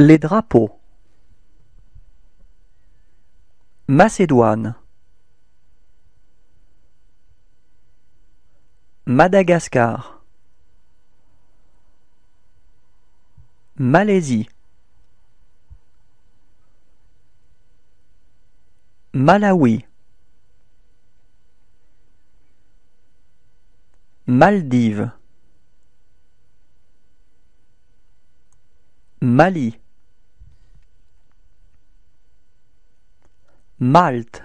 Les drapeaux. Macédoine. Madagascar. Malaisie. Malawi. Maldives. Mali. Malte.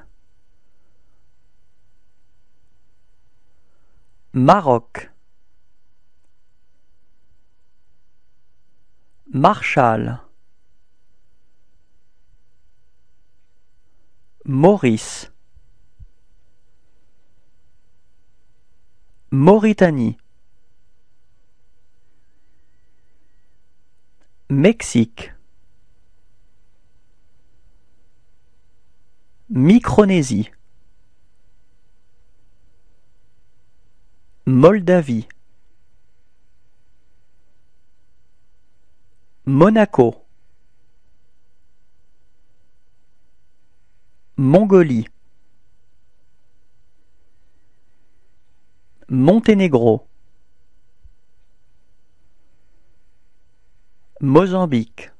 Maroc. Marshall. Maurice. Mauritanie. Mexique. Micronésie. Moldavie. Monaco. Mongolie. Monténégro. Mozambique.